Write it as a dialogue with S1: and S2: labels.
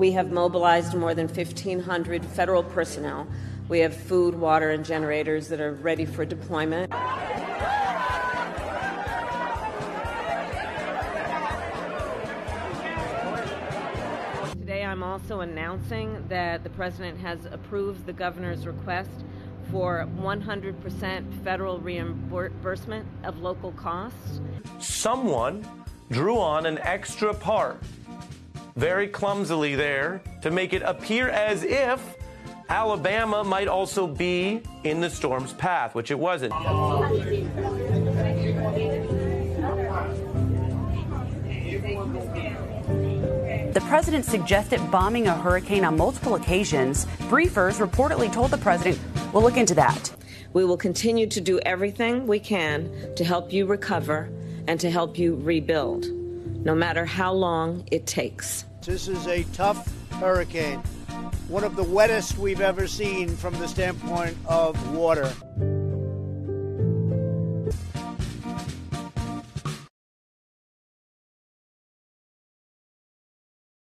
S1: We have mobilized more than 1,500 federal personnel. We have food, water, and generators that are ready for deployment. Today, I'm also announcing that the President has approved the governor's request for 100% federal reimbursement of local costs.
S2: Someone drew on an extra part very clumsily there to make it appear as if Alabama might also be in the storm's path, which it wasn't.
S3: The president suggested bombing a hurricane on multiple occasions. Briefers reportedly told the president, We'll look into that.
S1: We will continue to do everything we can to help you recover and to help you rebuild, no matter how long it takes.
S4: This is a tough hurricane, one of the wettest we've ever seen from the standpoint of water.